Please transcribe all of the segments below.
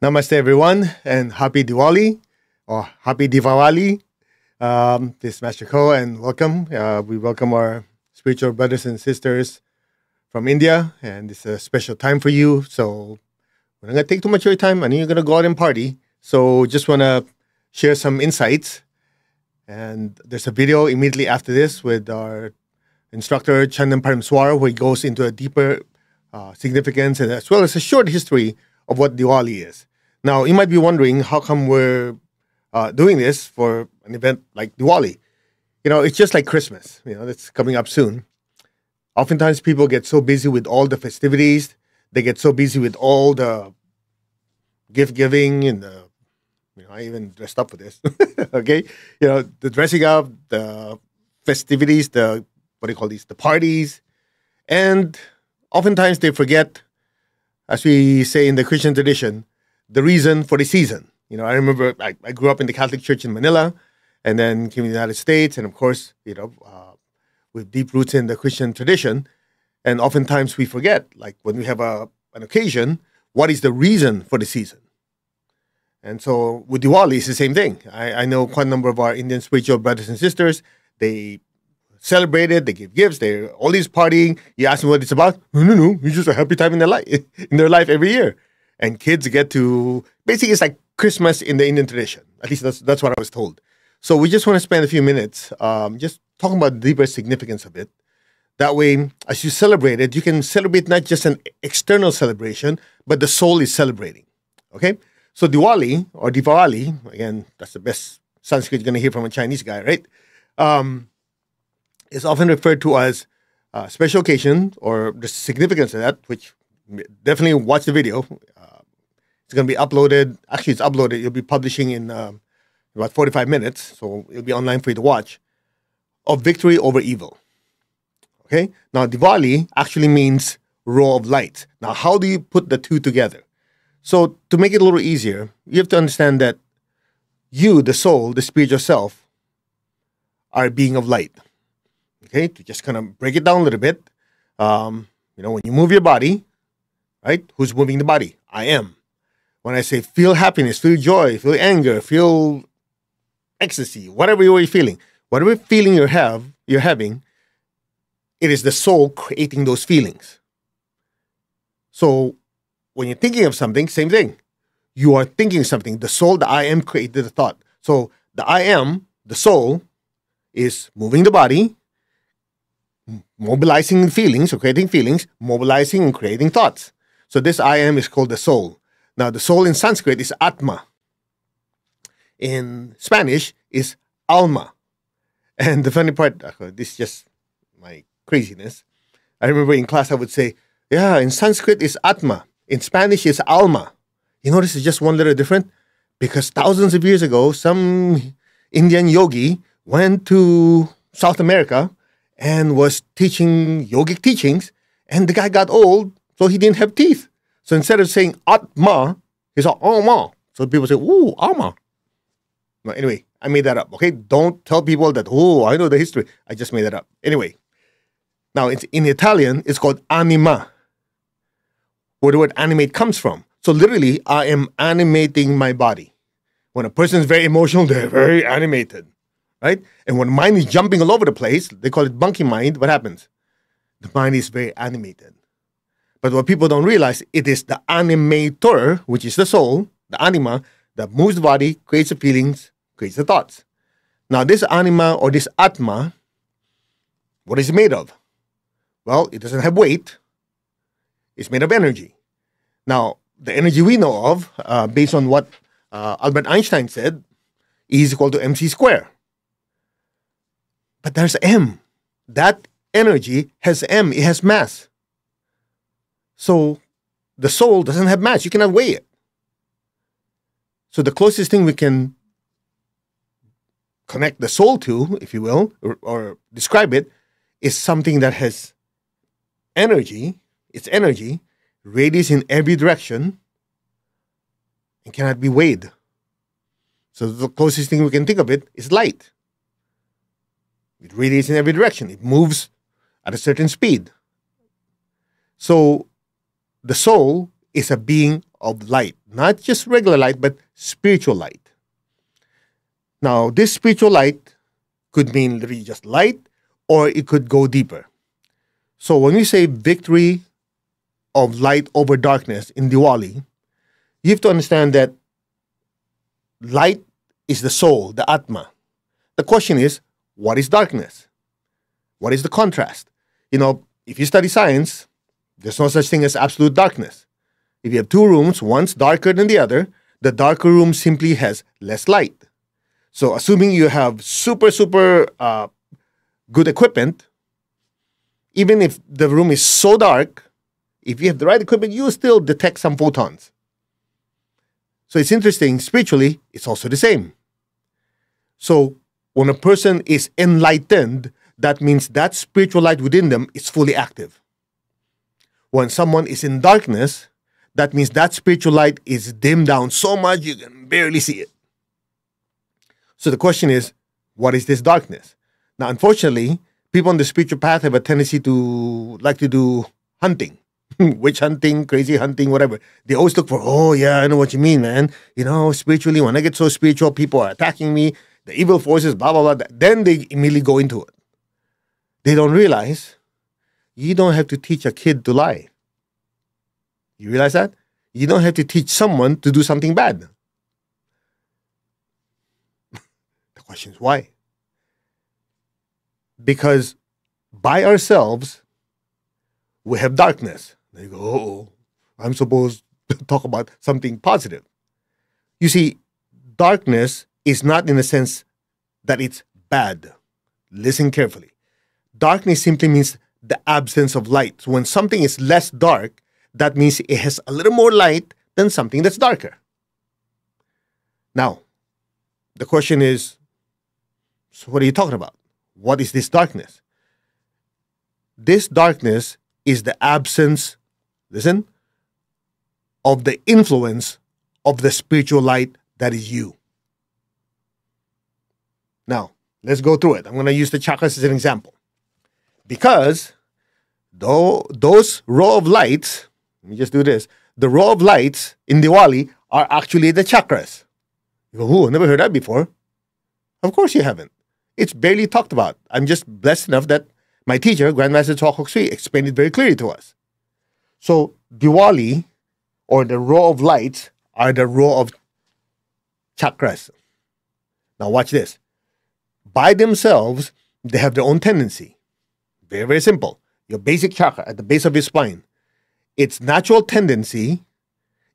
Namaste, everyone, and happy Diwali or happy Diwali. Um, this is Master Co, and welcome. Uh, we welcome our spiritual brothers and sisters from India, and it's a special time for you. So, we're not going to take too much of your time. I know you're going to go out and party. So, just want to share some insights. And there's a video immediately after this with our instructor, Chandan Parameswara, where he goes into a deeper uh, significance and as well as a short history of what Diwali is. Now, you might be wondering how come we're uh, doing this for an event like Diwali. You know, it's just like Christmas, you know, that's coming up soon. Oftentimes, people get so busy with all the festivities, they get so busy with all the gift giving and the, you know, I even dressed up for this, okay? You know, the dressing up, the festivities, the, what do you call these, the parties, and oftentimes they forget, as we say in the Christian tradition, the reason for the season. You know, I remember I, I grew up in the Catholic Church in Manila, and then came to the United States, and of course, you know, uh, with deep roots in the Christian tradition. And oftentimes we forget, like when we have a, an occasion, what is the reason for the season? And so with Diwali, it's the same thing. I, I know quite a number of our Indian spiritual brothers and sisters, they celebrate it, they give gifts, they're these partying. You ask them what it's about. No, no, no. It's just a happy time in their life in their life every year. And kids get to basically it's like Christmas in the Indian tradition. At least that's that's what I was told. So we just want to spend a few minutes um, just talking about the deeper significance of it. That way, as you celebrate it, you can celebrate not just an external celebration, but the soul is celebrating. Okay? So Diwali or Diwali, again, that's the best Sanskrit you're going to hear from a Chinese guy, right? Um, is often referred to as a special occasion or the significance of that, which definitely watch the video. Uh, it's going to be uploaded. Actually, it's uploaded. You'll be publishing in um, about 45 minutes, so it'll be online for you to watch. Of victory over evil. Okay? Now, Diwali actually means row of light. Now, how do you put the two together? So, to make it a little easier, you have to understand that you, the soul, the spiritual self, are a being of light. Okay? To just kind of break it down a little bit, um, you know, when you move your body, right? Who's moving the body? I am. When I say feel happiness, feel joy, feel anger, feel ecstasy, whatever you're feeling, whatever feeling you have, you're having, it is the soul creating those feelings. So when you're thinking of something, same thing. You are thinking something. The soul, the I am created the thought. So the I am, the soul, is moving the body, mobilizing feelings or creating feelings, mobilizing and creating thoughts. So this I am is called the soul. Now the soul in Sanskrit is Atma. In Spanish is Alma. And the funny part, uh, this is just my craziness. I remember in class I would say, yeah, in Sanskrit is Atma. In Spanish is Alma. You notice it's just one letter different? Because thousands of years ago, some Indian yogi went to South America and was teaching yogic teachings, and the guy got old, so he didn't have teeth. So instead of saying Atma, he said Alma. So people say, Ooh, Alma. No, anyway, I made that up. Okay, don't tell people that. Oh, I know the history. I just made that up. Anyway, now it's in Italian, it's called anima, where the word animate comes from. So literally, I am animating my body. When a person is very emotional, they're very animated, right? And when mind is jumping all over the place, they call it monkey mind. What happens? The mind is very animated. But what people don't realize, it is the animator, which is the soul, the anima, that moves the body, creates the feelings, creates the thoughts. Now, this anima or this atma, what is it made of? Well, it doesn't have weight. It's made of energy. Now, the energy we know of, uh, based on what uh, Albert Einstein said, is equal to mc square. But there's m. That energy has m. It has mass. So the soul doesn't have mass. You cannot weigh it. So the closest thing we can connect the soul to, if you will, or, or describe it, is something that has energy, it's energy, radiates in every direction, and cannot be weighed. So the closest thing we can think of it is light. It radiates in every direction. It moves at a certain speed. So the soul is a being of light, not just regular light, but spiritual light. Now, this spiritual light could mean literally just light, or it could go deeper. So when we say victory of light over darkness in Diwali, you have to understand that light is the soul, the Atma. The question is, what is darkness? What is the contrast? You know, if you study science, there's no such thing as absolute darkness. If you have two rooms, one's darker than the other, the darker room simply has less light. So, assuming you have super, super uh, good equipment, even if the room is so dark, if you have the right equipment, you still detect some photons. So it's interesting, spiritually, it's also the same. So when a person is enlightened, that means that spiritual light within them is fully active. When someone is in darkness, that means that spiritual light is dimmed down so much you can barely see it. So the question is, what is this darkness? Now, unfortunately, people on the spiritual path have a tendency to like to do hunting. witch hunting, crazy hunting, whatever. They always look for, oh yeah, I know what you mean, man. You know, spiritually, when I get so spiritual, people are attacking me, the evil forces, blah blah blah. Then they immediately go into it. They don't realize you don't have to teach a kid to lie. You realize that? You don't have to teach someone to do something bad. the question is why? Because by ourselves, we have darkness. They go, oh, I'm supposed to talk about something positive. You see, darkness is not in the sense that it's bad. Listen carefully. Darkness simply means the absence of light. So when something is less dark, that means it has a little more light than something that's darker. Now, the question is so what are you talking about? What is this darkness? This darkness is the absence listen, of the influence of the spiritual light that is you. Now, let's go through it. I'm going to use the chakras as an example. Because though those row of lights, let me just do this. The row of lights in Diwali are actually the chakras. You go, oh, never heard that before. Of course you haven't. It's barely talked about. I'm just blessed enough that my teacher, Grandmaster Chok Sui, explained it very clearly to us. So Diwali or the row of lights are the row of chakras. Now watch this. By themselves, they have their own tendency. Very, very simple. Your basic chakra at the base of your spine, its natural tendency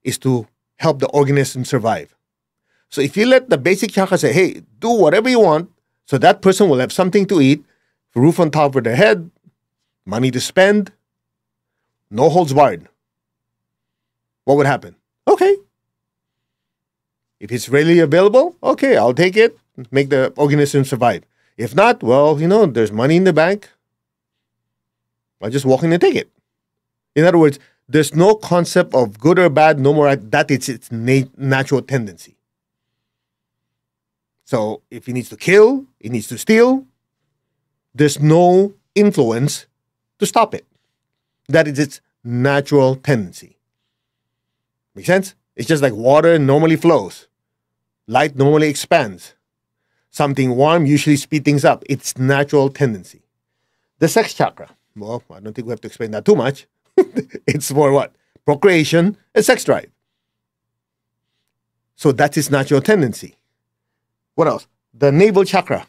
is to help the organism survive. So if you let the basic chakra say, hey, do whatever you want, so that person will have something to eat, roof on top of their head, money to spend, no holds barred, what would happen? Okay. If it's readily available, okay, I'll take it, make the organism survive. If not, well, you know, there's money in the bank. I just walk in and take it. In other words, there's no concept of good or bad, no more. That it's its nat- natural tendency. So if he needs to kill, he needs to steal, there's no influence to stop it. That is its natural tendency. Make sense? It's just like water normally flows, light normally expands. Something warm usually speed things up. It's natural tendency. The sex chakra. Well, I don't think we have to explain that too much. it's for what? Procreation and sex drive. So that's its natural tendency. What else? The navel chakra.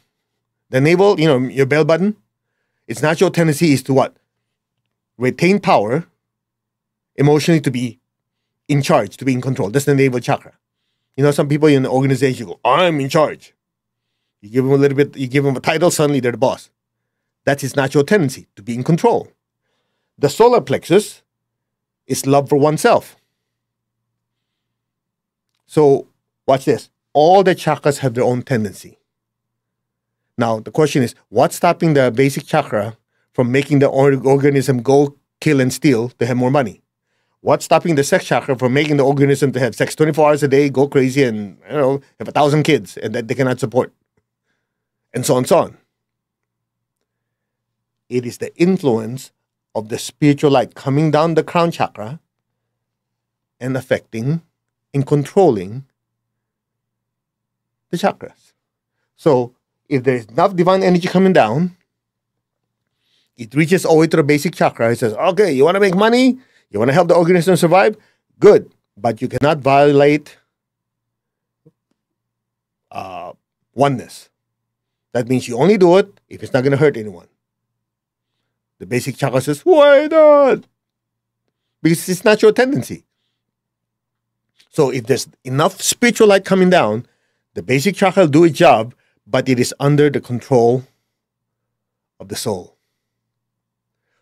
The navel, you know, your bell button. Its natural tendency is to what? Retain power emotionally to be in charge, to be in control. That's the navel chakra. You know, some people in the organization go, I'm in charge. You give them a little bit, you give them a title, suddenly they're the boss. That's his natural tendency to be in control. The solar plexus is love for oneself. So, watch this. All the chakras have their own tendency. Now, the question is what's stopping the basic chakra from making the organism go kill and steal to have more money? What's stopping the sex chakra from making the organism to have sex 24 hours a day, go crazy, and you know have a thousand kids and that they cannot support, and so on and so on? It is the influence of the spiritual light coming down the crown chakra and affecting and controlling the chakras. So if there's enough divine energy coming down, it reaches all the way to the basic chakra. It says, okay, you want to make money? You want to help the organism survive? Good. But you cannot violate uh, oneness. That means you only do it if it's not going to hurt anyone. The basic chakra says, why not? Because it's not your tendency. So if there's enough spiritual light coming down, the basic chakra will do its job, but it is under the control of the soul.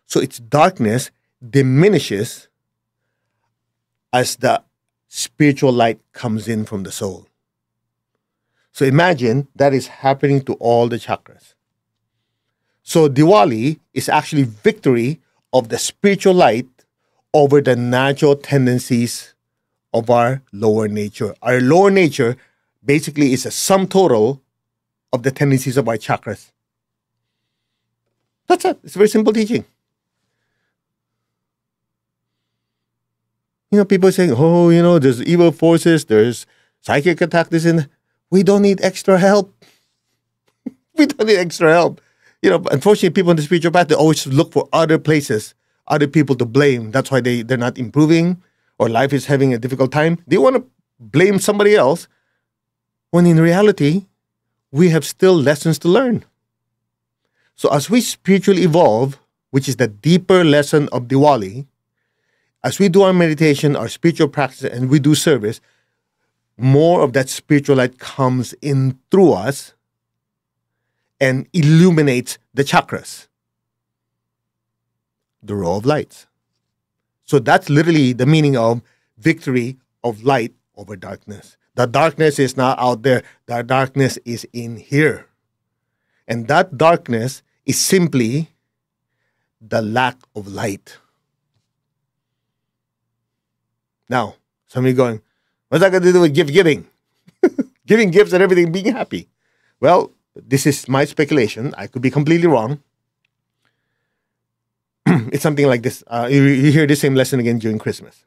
So its darkness diminishes as the spiritual light comes in from the soul. So imagine that is happening to all the chakras. So Diwali is actually victory of the spiritual light over the natural tendencies of our lower nature. Our lower nature basically is a sum total of the tendencies of our chakras. That's it. It's very simple teaching. You know, people saying, oh, you know, there's evil forces, there's psychic attack, this and we don't need extra help. we don't need extra help. You know, unfortunately, people in the spiritual path, they always look for other places, other people to blame. That's why they, they're not improving or life is having a difficult time. They want to blame somebody else when in reality, we have still lessons to learn. So, as we spiritually evolve, which is the deeper lesson of Diwali, as we do our meditation, our spiritual practice, and we do service, more of that spiritual light comes in through us and illuminates the chakras, the row of lights. So that's literally the meaning of victory of light over darkness. The darkness is not out there, the darkness is in here. And that darkness is simply the lack of light. Now, some of somebody going, what's that got to do with gift giving? giving gifts and everything, being happy. Well, this is my speculation. I could be completely wrong. it's something like this. Uh, you, you hear the same lesson again during Christmas.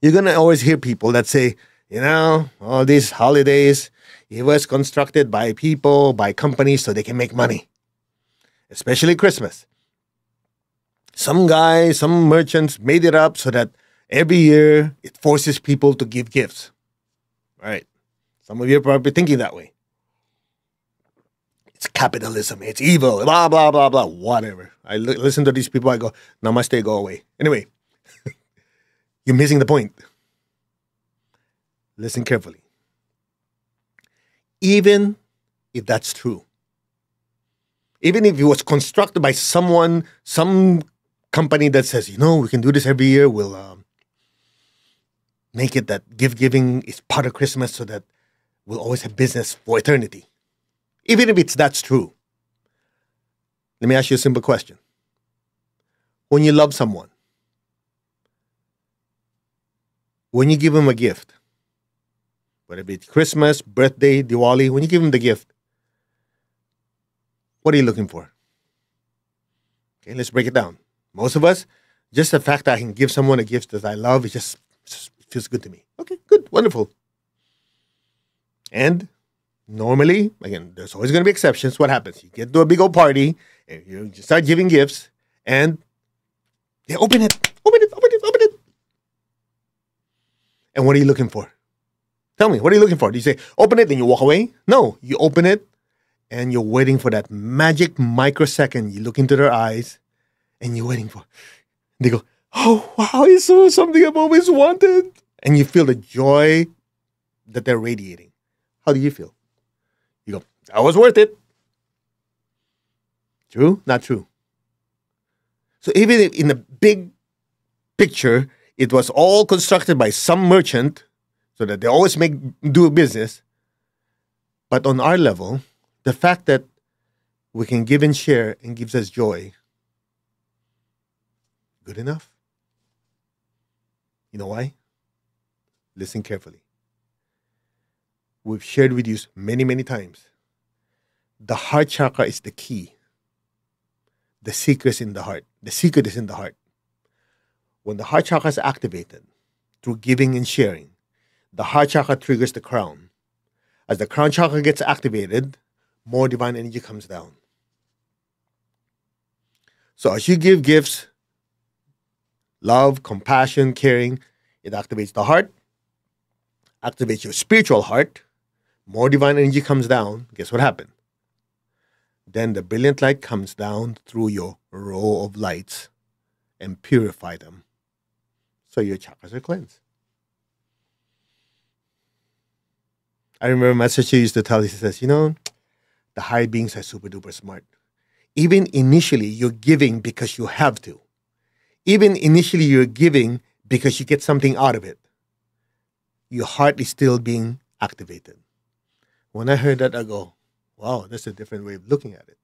You're going to always hear people that say, you know, all these holidays, it was constructed by people, by companies, so they can make money, especially Christmas. Some guy, some merchants made it up so that every year it forces people to give gifts. Right? Some of you are probably thinking that way. It's capitalism, it's evil, blah, blah, blah, blah, whatever. I listen to these people, I go, namaste, go away. Anyway, you're missing the point. Listen carefully. Even if that's true, even if it was constructed by someone, some company that says, you know, we can do this every year, we'll um, make it that gift giving is part of Christmas so that we'll always have business for eternity. Even if it's that's true, let me ask you a simple question. When you love someone, when you give them a gift, whether it be Christmas, birthday, Diwali, when you give them the gift, what are you looking for? Okay, let's break it down. Most of us, just the fact that I can give someone a gift that I love, it just, just feels good to me. Okay, good, wonderful. And normally, again, there's always going to be exceptions. What happens? You get to a big old party, and you start giving gifts, and they open it, open it, open it, open it. And what are you looking for? Tell me, what are you looking for? Do you say, open it, then you walk away? No, you open it and you're waiting for that magic microsecond. You look into their eyes and you're waiting for. They go, oh, wow, it's so something I've always wanted. And you feel the joy that they're radiating. How do you feel? That was worth it. True? Not true. So even if in the big picture, it was all constructed by some merchant so that they always make do business. But on our level, the fact that we can give and share and gives us joy, good enough. You know why? Listen carefully. We've shared with you many, many times. The heart chakra is the key. The secret is in the heart. The secret is in the heart. When the heart chakra is activated, through giving and sharing. The heart chakra triggers the crown. As the crown chakra gets activated, more divine energy comes down. So as you give gifts, love, compassion, caring, it activates the heart, activates your spiritual heart, more divine energy comes down. Guess what happened? Then the brilliant light comes down through your row of lights and purify them. So your chakras are cleansed. I remember my sister used to tell, he says, you know, the high beings are super duper smart. Even initially, you're giving because you have to. Even initially, you're giving because you get something out of it. Your heart is still being activated. When I heard that, I go, wow, that's a different way of looking at it.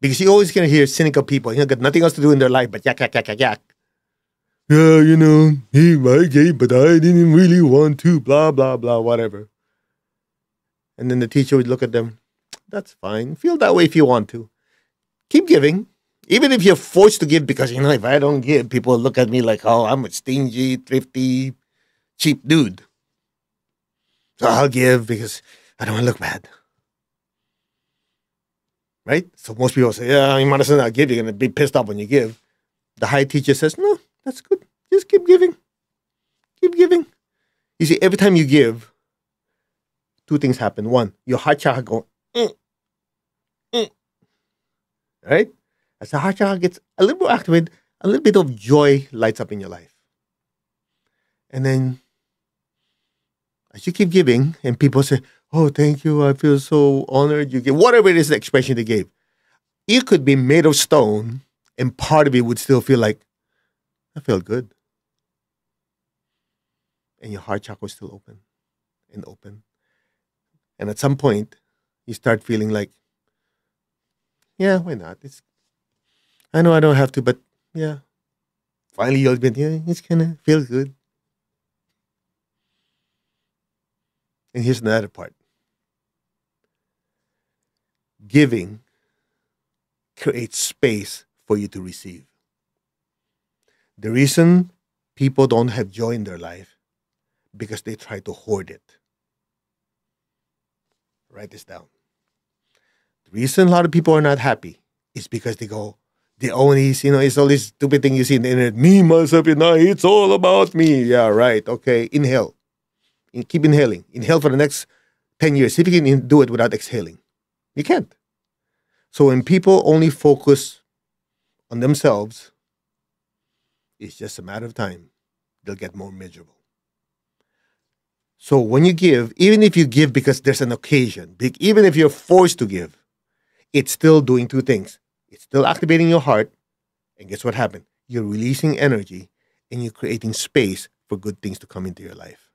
Because you're always gonna hear cynical people, you know, got nothing else to do in their life but yak, yak, yak, yak, yak. Yeah, you know, he I gave, but I didn't really want to, blah, blah, blah, whatever. And then the teacher would look at them, that's fine. Feel that way if you want to. Keep giving. Even if you're forced to give, because, you know, if I don't give, people look at me like, oh, I'm a stingy, thrifty, cheap dude. So I'll give because I don't want to look bad. Right? So most people say, yeah, you might as well not give. You're going to be pissed off when you give. The high teacher says, no, that's good. Just keep giving. Keep giving. You see, every time you give, two things happen. One, your heart chakra go, mm, mm. right? As the heart chakra gets a little more activated, a little bit of joy lights up in your life. And then as you keep giving, and people say, Oh, thank you, I feel so honored you give whatever it is the expression they gave. It could be made of stone, and part of it would still feel like, I felt good. And your heart chakra is still open and open. And at some point, you start feeling like, yeah, why not? It's I know I don't have to, but yeah. Finally you'll admit, yeah, it's kinda feels good. And here's another part giving creates space for you to receive. The reason people don't have joy in their life because they try to hoard it. Write this down. The reason a lot of people are not happy is because they go, the only, you know, it's all this stupid thing you see in the internet. Me, myself, and I, it's all about me. Yeah, right. Okay. Inhale In, keep inhaling. Inhale for the next 10 years. See if you can do it without exhaling. You can't. So when people only focus on themselves, it's just a matter of time. They'll get more miserable. So when you give, even if you give because there's an occasion, even if you're forced to give, it's still doing two things. It's still activating your heart. And guess what happened? You're releasing energy and you're creating space for good things to come into your life.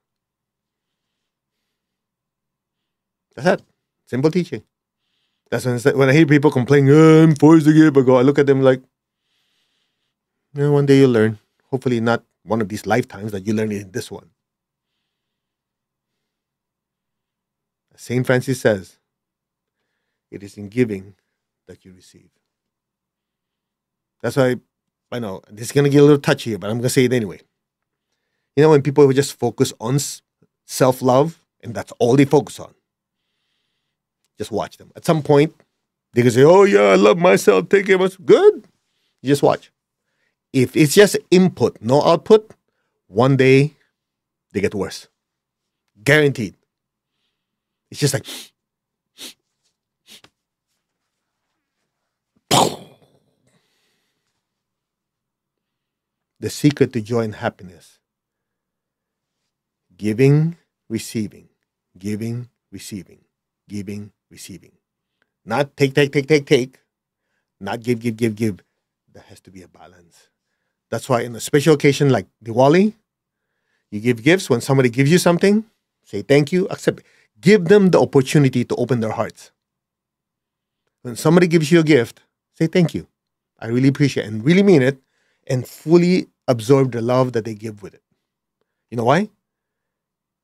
That's it. Simple teaching. That's when, when I hear people complain, oh, I'm forced to give, I go, I look at them like, know, one day you'll learn. Hopefully, not one of these lifetimes that you learn in this one. St. Francis says, it is in giving that you receive. That's why I know this is going to get a little touchy here, but I'm going to say it anyway. You know, when people just focus on self love and that's all they focus on, just watch them. At some point, they can say, "Oh yeah, I love myself. Take care of myself." Good. You just watch. If it's just input, no output, one day they get worse. Guaranteed. It's just like the secret to joy and happiness giving, receiving, giving, receiving, giving, receiving. Not take, take, take, take, take. Not give, give, give, give. There has to be a balance. That's why in a special occasion like Diwali, you give gifts. When somebody gives you something, say thank you, accept. Give them the opportunity to open their hearts. When somebody gives you a gift, say thank you. I really appreciate it and really mean it and fully absorb the love that they give with it. You know why?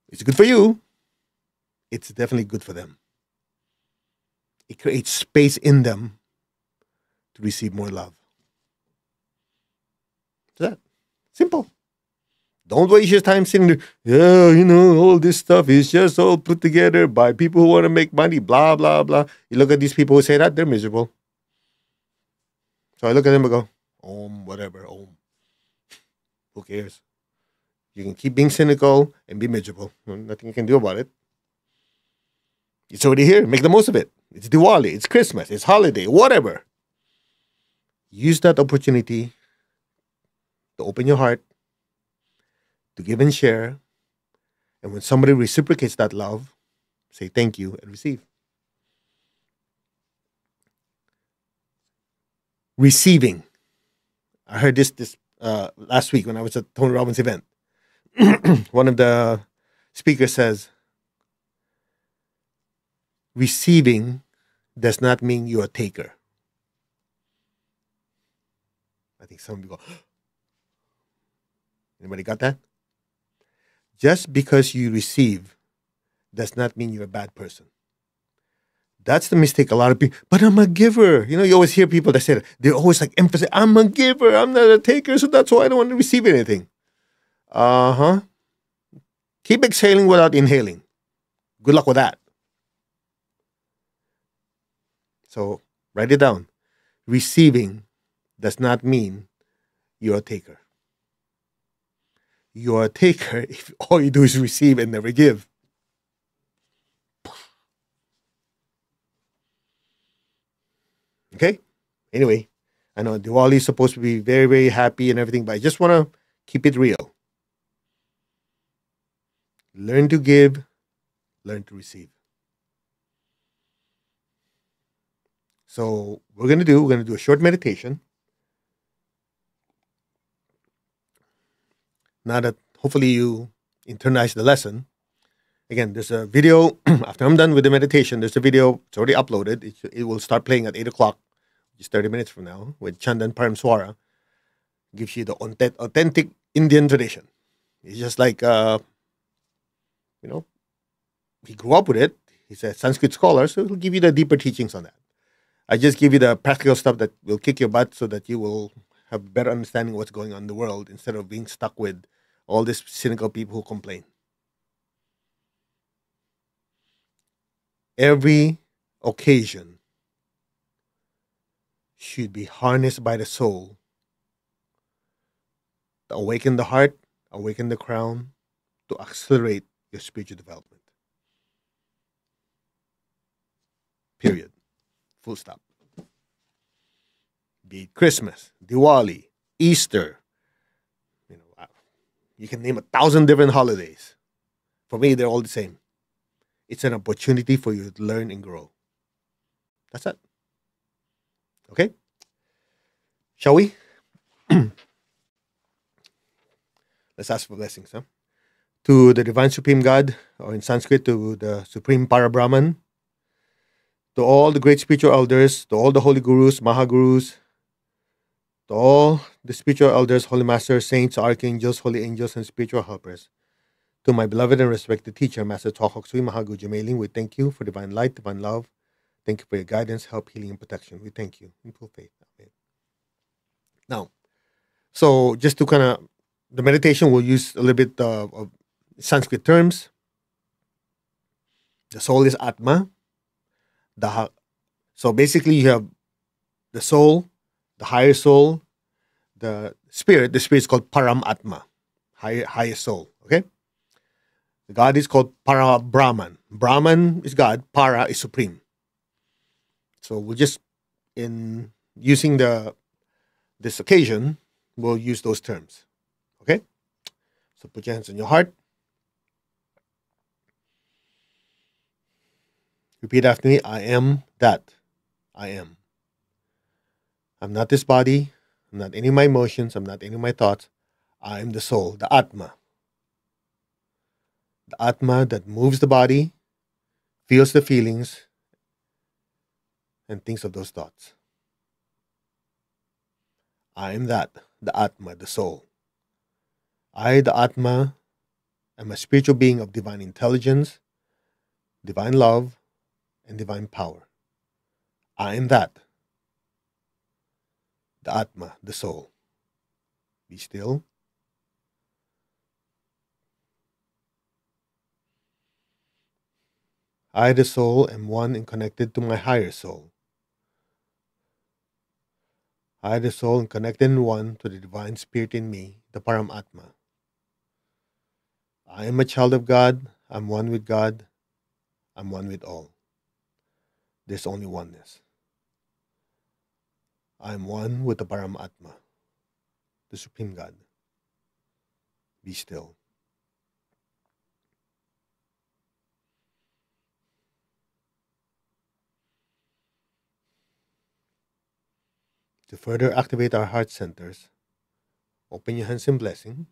It's good for you. It's definitely good for them it creates space in them to receive more love. that simple. Don't waste your time sitting there, yeah, you know, all this stuff is just all put together by people who want to make money, blah, blah, blah. You look at these people who say that, they're miserable. So I look at them and go, om, whatever, om. Who cares? You can keep being cynical and be miserable. Nothing you can do about it. It's already here. Make the most of it. It's Diwali, it's Christmas, it's holiday, whatever. Use that opportunity to open your heart, to give and share. And when somebody reciprocates that love, say thank you and receive. Receiving. I heard this this uh, last week when I was at Tony Robbins event. One of the speakers says, receiving does not mean you're a taker. I think some people anybody got that? Just because you receive does not mean you're a bad person. That's the mistake a lot of people. But I'm a giver. You know, you always hear people that say that. They're always like emphasize, I'm a giver. I'm not a taker, so that's why I don't want to receive anything. Uh huh. Keep exhaling without inhaling. Good luck with that. So write it down. Receiving does not mean you're a taker. You're a taker if all you do is receive and never give. Okay? Anyway, I know Diwali is supposed to be very, very happy and everything, but I just want to keep it real. Learn to give, learn to receive. So, we're going to do, we're to do a short meditation. Now that hopefully you internalize the lesson, again, there's a video. after I'm done with the meditation, there's a video. It's already uploaded. It, it will start playing at 8 o'clock, just 30 minutes from now, with Chandan Parameswara. Gives you the authentic Indian tradition. It's just like, uh, you know, he grew up with it. He's a Sanskrit scholar, so he'll give you the deeper teachings on that. I just give you the practical stuff that will kick your butt so that you will have better understanding what's going on in the world instead of being stuck with all these cynical people who complain. Every occasion should be harnessed by the soul to awaken the heart, awaken the crown, to accelerate your spiritual development. Period. Full stop. Be it Christmas, Diwali, Easter, you know, you can name a thousand different holidays. For me, they're all the same. It's an opportunity for you to learn and grow. That's it. Okay? Shall we? Let's ask for blessings, huh? To the Divine Supreme God, or in Sanskrit, to the Supreme Parabrahman, to all the great spiritual elders, to all the holy gurus, mahagurus, to all the spiritual elders, holy masters, saints, archangels, holy angels, and spiritual helpers. To my beloved and respected teacher, Master Choa Sui Mahagu Jamailing, we thank you for divine light, divine love. Thank you for your guidance, help, healing, and protection. We thank you in full faith. Amen. Now, so just to kind of, the meditation we'll use a little bit uh, of Sanskrit terms. The soul is Atma, the so basically you have the soul, the higher soul, the spirit. The spirit is called Param Atma, higher higher soul. Okay. The God is called Para Brahman. Brahman is God. Para is supreme. So we'll just in using the this occasion, we'll use those terms. Okay. So put your hands on your heart. Repeat after me I am that. I am. I'm not this body. I'm not any of my emotions. I'm not any of my thoughts. I am the soul, the Atma. The Atma that moves the body, feels the feelings, and thinks of those thoughts. I am that, the Atma, the soul. I, the Atma, am a spiritual being of divine intelligence, divine love, and divine power. I am that, the Atma, the soul. Be still. I, the soul, am one and connected to my higher soul. I, the soul, am connected and one to the divine spirit in me, the Paramatma. I am a child of God. I'm one with God. I'm one with all. There's only oneness. I am one with the Paramatma, the Supreme God. Be still. To further activate our heart centers, open your hands in blessing.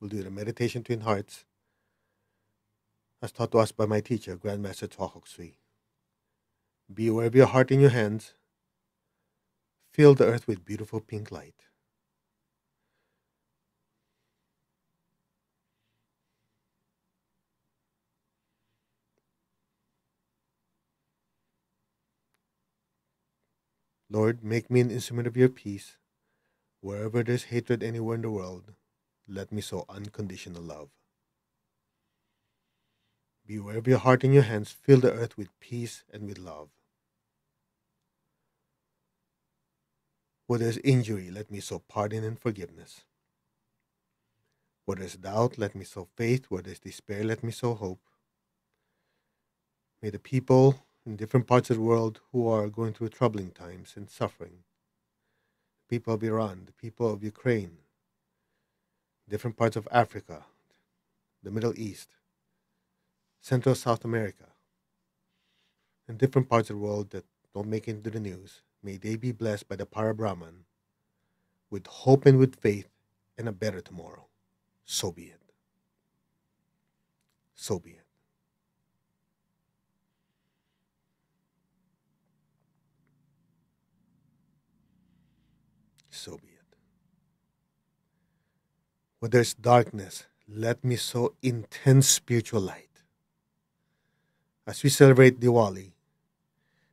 We'll do the meditation twin hearts as taught to us by my teacher, Grandmaster Choa Kok Sui. Be aware of your heart in your hands. Fill the earth with beautiful pink light. Lord, make me an instrument of your peace. Wherever there's hatred anywhere in the world, let me sow unconditional love. Beware of your heart and your hands, fill the earth with peace and with love. Where there's injury, let me sow pardon and forgiveness. Where there's doubt, let me sow faith. Where there's despair, let me sow hope. May the people in different parts of the world who are going through troubling times and suffering. The people of Iran, the people of Ukraine, different parts of Africa, the Middle East, Central South America, and different parts of the world that don't make it into the news. May they be blessed by the Para Brahman with hope and with faith and a better tomorrow. So be it. So be it. so be it. Where there's darkness, let me sow intense spiritual light. As we celebrate Diwali,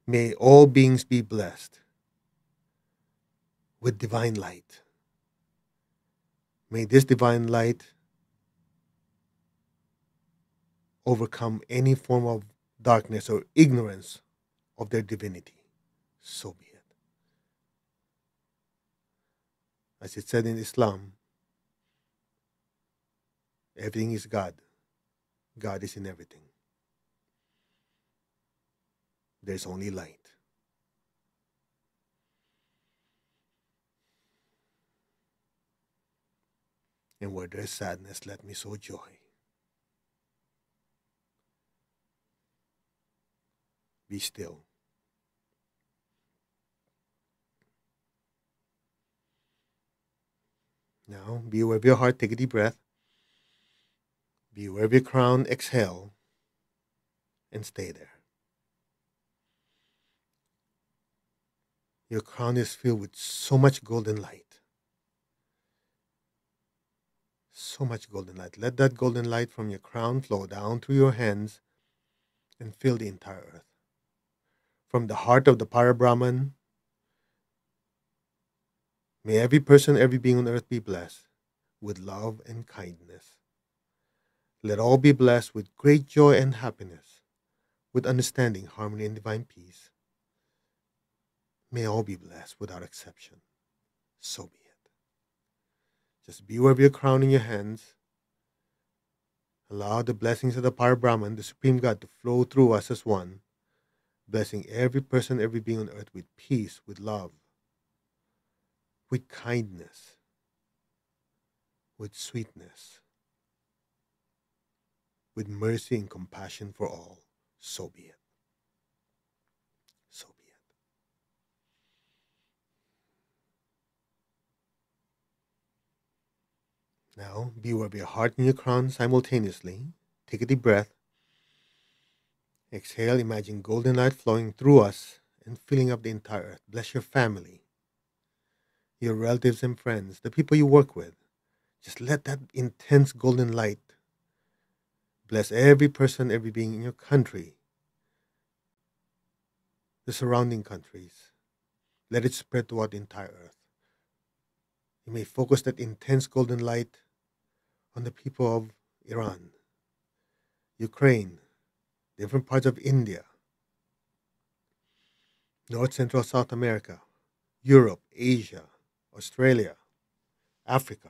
may all beings be blessed with divine light. May this divine light overcome any form of darkness or ignorance of their divinity. So be it. As it said in Islam, everything is God. God is in everything. There's only light. And where there's sadness, let me sow joy. Be still. Now, be aware of your heart. Take a deep breath. Be aware of your crown. Exhale. And stay there. Your crown is filled with so much golden light. So much golden light. Let that golden light from your crown flow down through your hands and fill the entire earth. From the heart of the Parabrahman May every person, every being on earth be blessed with love and kindness. Let all be blessed with great joy and happiness, with understanding, harmony, and divine peace. May all be blessed without exception. So be it. Just be aware of your crown in your hands. Allow the blessings of the Parabrahman, the Supreme God, to flow through us as one, blessing every person, every being on earth with peace, with love, with kindness, with sweetness, with mercy and compassion for all, so be it. So be it. Now, be aware of your heart and your crown simultaneously. Take a deep breath. Exhale, imagine golden light flowing through us and filling up the entire earth. Bless your family your relatives and friends, the people you work with. Just let that intense golden light bless every person, every being in your country, the surrounding countries. Let it spread throughout the entire earth. You may focus that intense golden light on the people of Iran, Ukraine, different parts of India, North Central South America, Europe, Asia, Australia, Africa.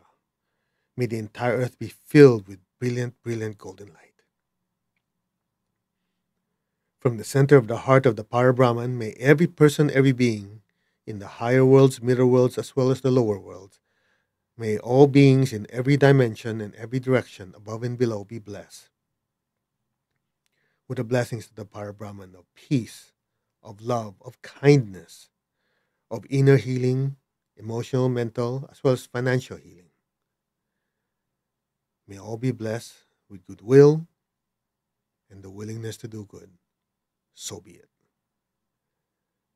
May the entire earth be filled with brilliant, brilliant golden light. From the center of the heart of the Parabrahman, may every person, every being, in the higher worlds, middle worlds, as well as the lower worlds, may all beings in every dimension and every direction, above and below, be blessed with the blessings of the Parabrahman of peace, of love, of kindness, of inner healing, emotional, mental, as well as financial healing. May all be blessed with goodwill and the willingness to do good. So be it.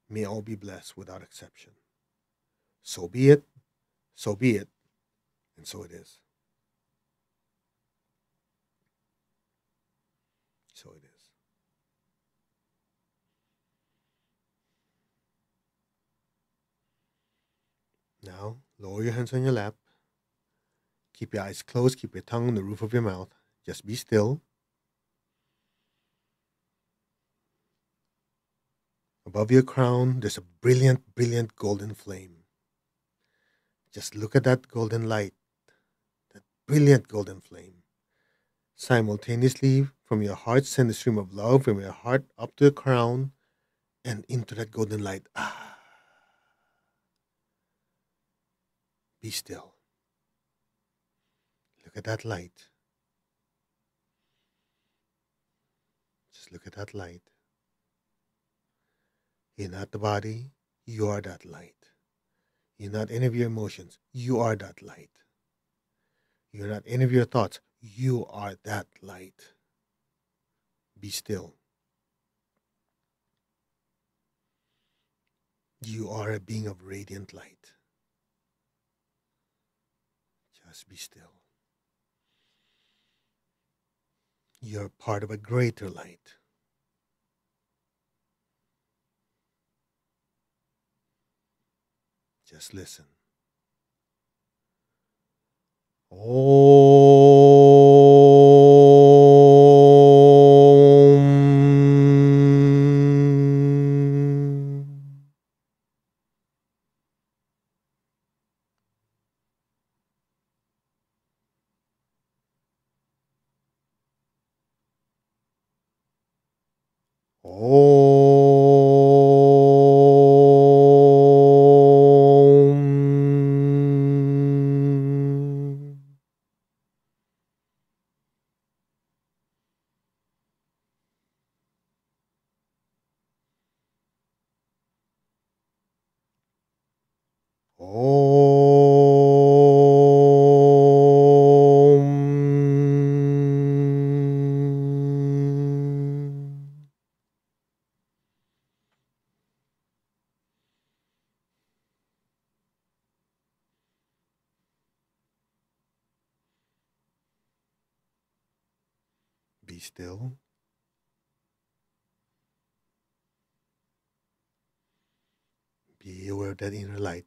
May all be blessed without exception. So be it, so be it, and so it is. So it is. Now, lower your hands on your lap. Keep your eyes closed. Keep your tongue on the roof of your mouth. Just be still. Above your crown, there's a brilliant, brilliant golden flame. Just look at that golden light, that brilliant golden flame. Simultaneously, from your heart, send a stream of love from your heart up to the crown and into that golden light. Ah. Be still. Look at that light. Just look at that light. You're not the body, you are that light. You're not any of your emotions, you are that light. You're not any of your thoughts, you are that light. Be still. You are a being of radiant light. Just be still. You're part of a greater light. Just listen. Om.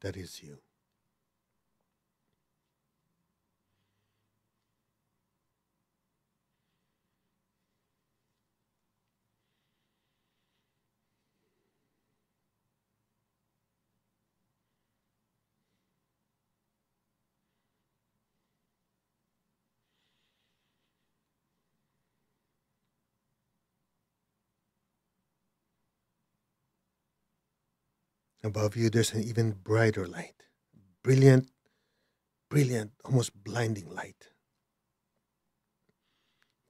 That is you. Above you, there's an even brighter light. Brilliant, brilliant, almost blinding light.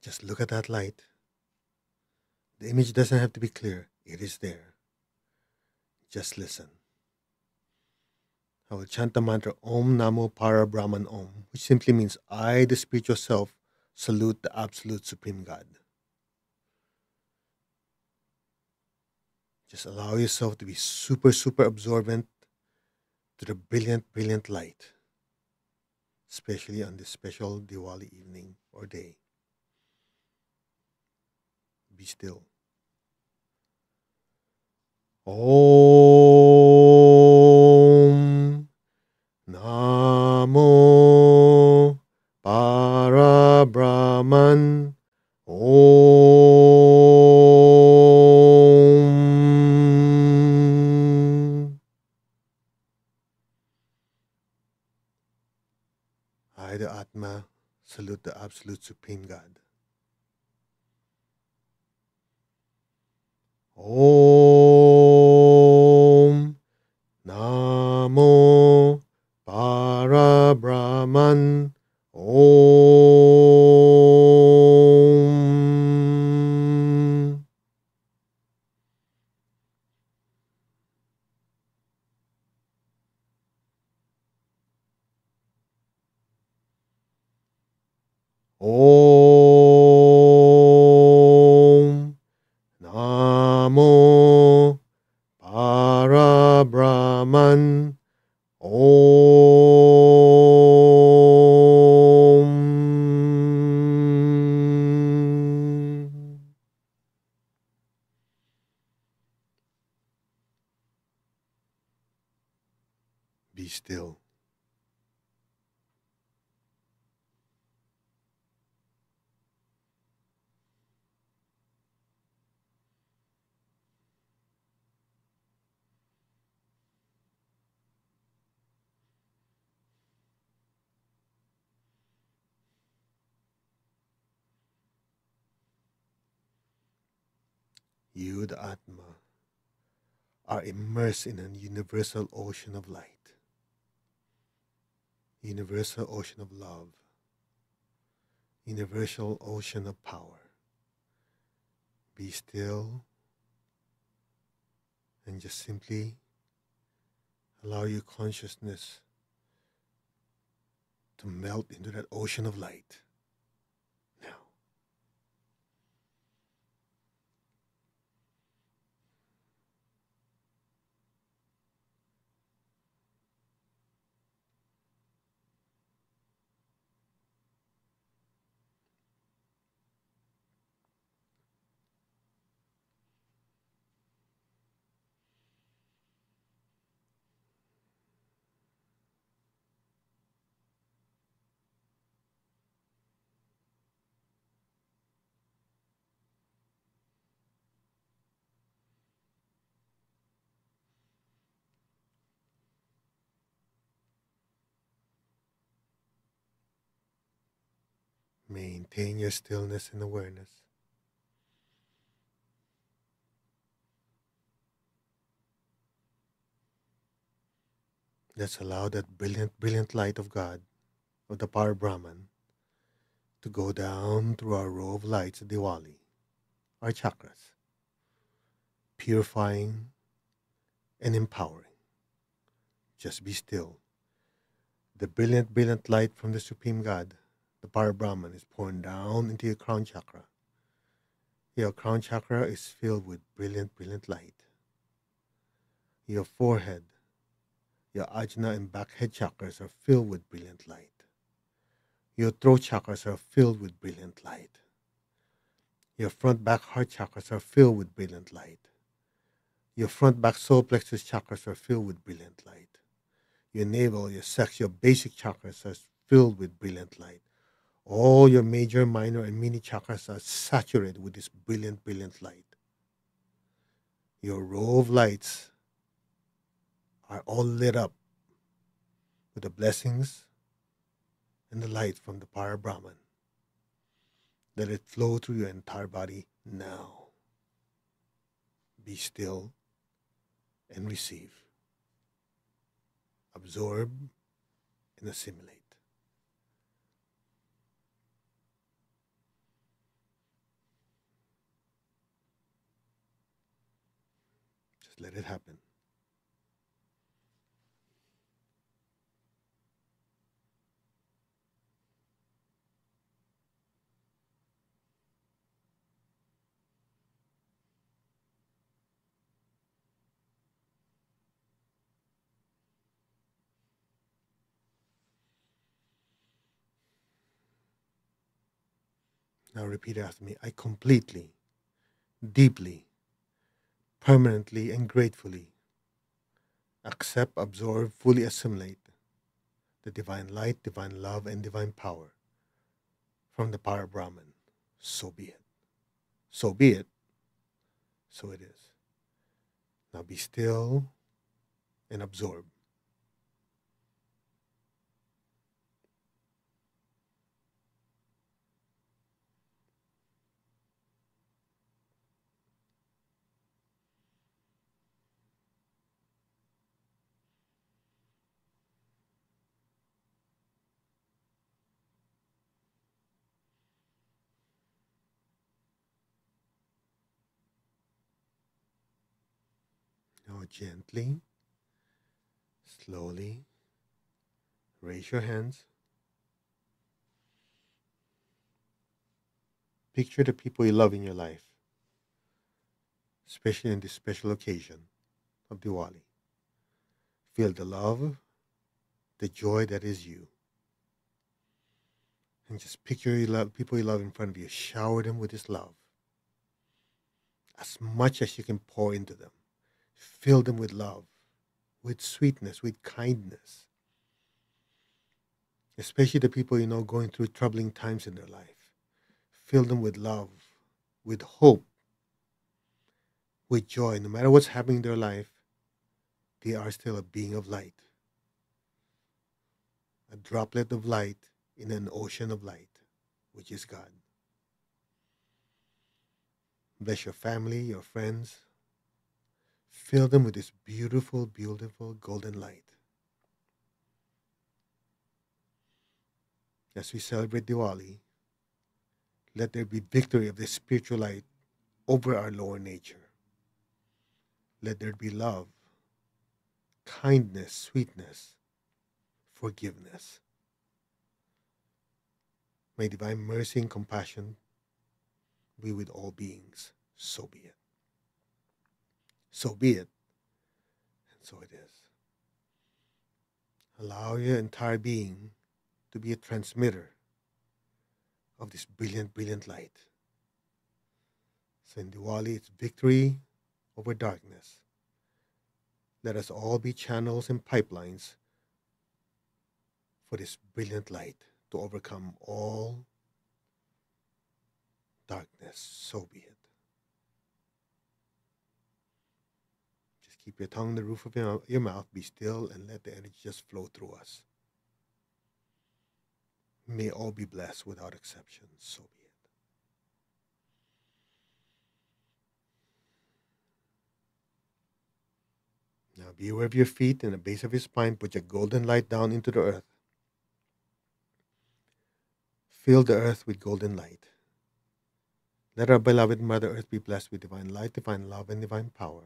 Just look at that light. The image doesn't have to be clear, it is there. Just listen. I will chant the mantra Om Namo Para Brahman Om, which simply means I, the spiritual self, salute the absolute supreme God. Just allow yourself to be super, super absorbent to the brilliant, brilliant light, especially on this special Diwali evening or day. Be still. Om Om in a universal ocean of light, universal ocean of love, universal ocean of power. Be still and just simply allow your consciousness to melt into that ocean of light Maintain your stillness and awareness. Let's allow that brilliant, brilliant light of God, of the Para Brahman, to go down through our row of lights, Diwali, our chakras, purifying and empowering. Just be still. The brilliant, brilliant light from the Supreme God, the Para Brahman, is pouring down into your crown chakra. Your crown chakra is filled with brilliant, brilliant light. Your forehead, your ajna and back head chakras are filled with brilliant light. Your throat chakras are filled with brilliant light. Your front back heart chakras are filled with brilliant light. Your front back solar plexus chakras are filled with brilliant light. Your navel, your sex, your basic chakras are filled with brilliant light. All your major, minor, and mini chakras are saturated with this brilliant, brilliant light. Your row of lights are all lit up with the blessings and the light from the Para Brahman. Let it flow through your entire body now. Be still and receive. Absorb and assimilate. Just let it happen. Now repeat after me. I completely, deeply, permanently, and gratefully accept, absorb, fully assimilate the divine light, divine love, and divine power from the Para Brahman. So be it. So be it. So it is. Now be still and absorb. Now, gently, slowly, raise your hands. Picture the people you love in your life, especially in this special occasion of Diwali. Feel the love, the joy that is you. And just picture you love, people you love in front of you. Shower them with this love. As much as you can pour into them. Fill them with love, with sweetness, with kindness. Especially the people you know going through troubling times in their life. Fill them with love, with hope, with joy. No matter what's happening in their life, they are still a being of light. A droplet of light in an ocean of light, which is God. Bless your family, your friends. Fill them with this beautiful, beautiful golden light. As we celebrate Diwali, let there be victory of the spiritual light over our lower nature. Let there be love, kindness, sweetness, forgiveness. May divine mercy and compassion be with all beings. So be it. So be it. And so it is. Allow your entire being to be a transmitter of this brilliant, brilliant light. So in Diwali, it's victory over darkness. Let us all be channels and pipelines for this brilliant light to overcome all darkness. So be it. Just keep your tongue in the roof of your, your mouth, be still, and let the energy just flow through us. May all be blessed without exception. So be it. Now be aware of your feet and the base of your spine. Put your golden light down into the earth. Fill the earth with golden light. Let our beloved Mother Earth be blessed with divine light, divine love, and divine power.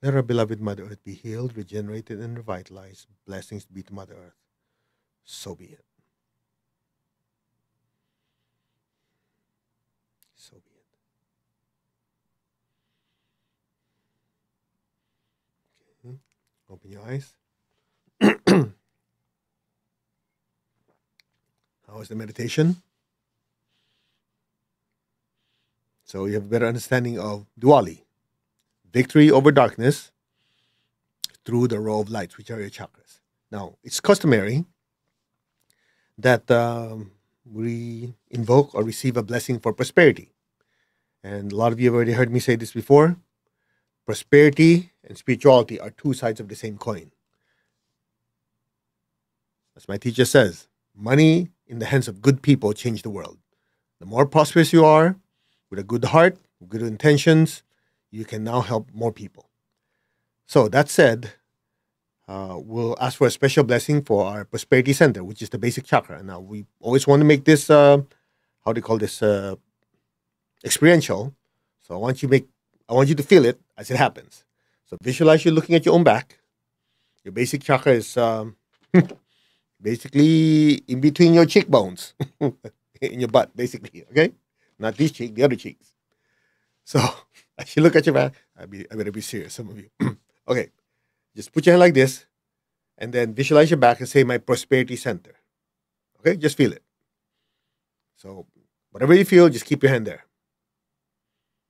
Let our beloved Mother Earth be healed, regenerated, and revitalized. Blessings be to Mother Earth. So be it. So be it. Okay. Open your eyes. How was the meditation? So you have a better understanding of Diwali, victory over darkness through the row of lights, which are your chakras. Now, it's customary that um, we invoke or receive a blessing for prosperity. And a lot of you have already heard me say this before. Prosperity and spirituality are two sides of the same coin. As my teacher says, money in the hands of good people change the world. The more prosperous you are, with a good heart, good intentions, you can now help more people. So that said, uh, we'll ask for a special blessing for our prosperity center, which is the basic chakra. Now we always want to make this uh, how do you call this uh, experiential. So I want you make I want you to feel it as it happens. So visualize you looking at your own back. Your basic chakra is um, basically in between your cheekbones, in your butt, basically. Okay not this cheek, the other cheeks. So as you look at your back, I be I better be serious, some of you. okay, just put your hand like this, and then visualize your back and say my prosperity center. Okay, just feel it. So whatever you feel, just keep your hand there.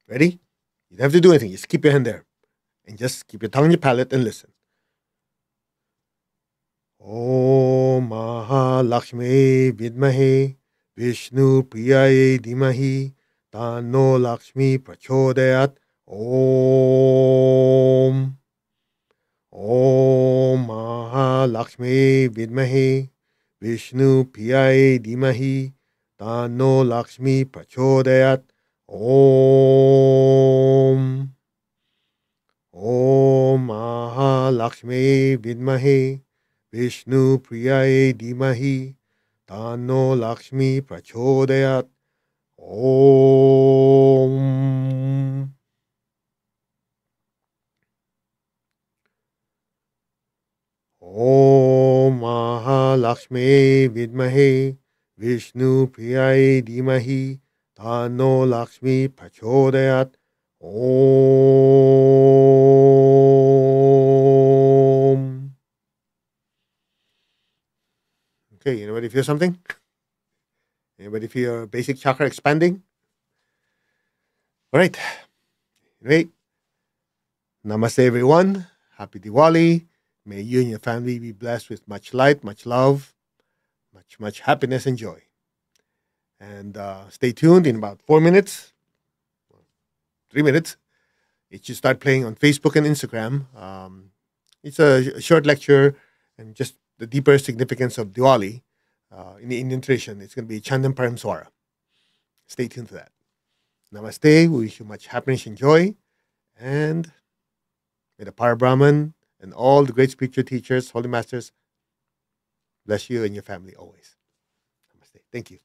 Ready? You don't have to do anything. Just keep your hand there, and just keep your tongue in your palate and listen. Om Mahalakshmi Vidmahe Vishnu Priyaye तानो Lakshmi प्रचोदयात। Om Om Mahalakshmi विद्महे। पियाय धीमहि। तानो लक्ष्मी प्रचोदयात। ओम ओम महालक्ष्मी विद्महे। विष्णुप्रियायै धीमहि। तानो Lakshmi प्रचोदयात। Om. Om Mahalakshmi Vidmahe Vishnu Priyai Dimahi Tano Lakshmi Prachodayat Om. Okay, anybody feel something? Anybody feel your basic chakra expanding? All right. Anyway, namaste, everyone. Happy Diwali. May you and your family be blessed with much light, much love, much, much happiness and joy. And uh, stay tuned in about four minutes, three minutes. It should start playing on Facebook and Instagram. Um, it's a short lecture and just the deeper significance of Diwali uh, in the Indian tradition. It's going to be Chandam Paramswara. Stay tuned for that. Namaste. We wish you much happiness and joy. And may the Para Brahman and all the great spiritual teachers, holy masters, bless you and your family always. Namaste. Thank you.